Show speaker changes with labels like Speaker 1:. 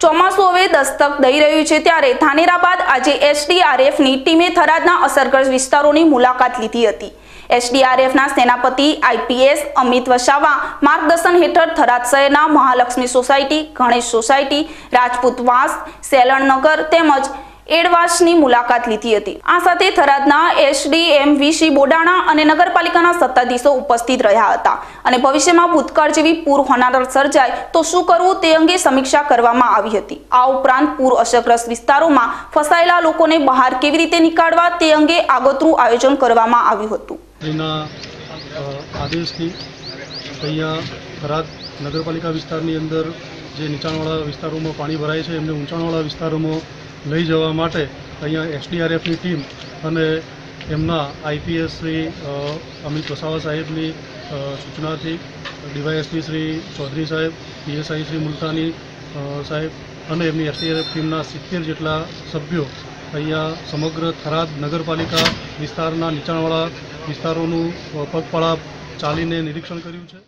Speaker 1: ચોમાસું હવે દસ્તક દઈ રહ્યું છે ત્યારે ધાનેરા બાદ આજે એસડીઆરએફની ટીમે થરાદના અસરગ્રસ્ત વિસ્તારોની મુલાકાત લીધી હતી. એસડીઆરએફના સેનાપતિ આઈપીએસ અમિત વસાવા માર્ગદર્શન હેઠળ થરાદ શહેરના મહાલક્ષ્મી સોસાયટી, ગણેશ સોસાયટી, રાજપૂત વાસ સેલણનગર તેમજ એડવાસની મુલાકાત લીધી હતી. આ સાથે થરાદના એસડીએમ વીસી બોડાણા અને નગરપાલિકાના સત્તાધીશો ઉપસ્થિત રહ્યા હતા. અને ભવિષ્યમાં ભૂતકાળ જેવી પૂર હોનારત સર્જાય તો શું કરવું તે અંગે સમીક્ષા કરવામાં આવી હતી. આ ઉપરાંત પૂર અસરગ્રસ્ત વિસ્તારોમાં ફસાયેલા લોકોને બહાર કેવી રીતે નીકાળવા તે અંગે આગોતરું આયોજન કરવામાં આવ્યું હતું.
Speaker 2: આદેશથી અહીંયા થરાદ નગરપાલિકા વિસ્તારની અંદર જે નીચાણવાળા વિસ્તારોમાં પાણી ભરાય છે, એમને ઊંચાણવાળા વિસ્તારોમાં લઈ જવા માટે અહીંયા એસડીઆરએફની ટીમ અને એમના આઈપીએસ શ્રી અમિત વસાવા સાહેબની સૂચનાથી ડીવાયએસપી શ્રી ચૌધરી સાહેબ, પીએસઆઈ શ્રી મુલતાની સાહેબ અને એમની એસડીઆરએફ ટીમના સિત્તેર જેટલા સભ્યો અહીંયા સમગ્ર થરાદ નગરપાલિકા વિસ્તારના નીચાણવાળા વિસ્તારોનું પગપાળા ચાલીને નિરીક્ષણ કર્યું છે.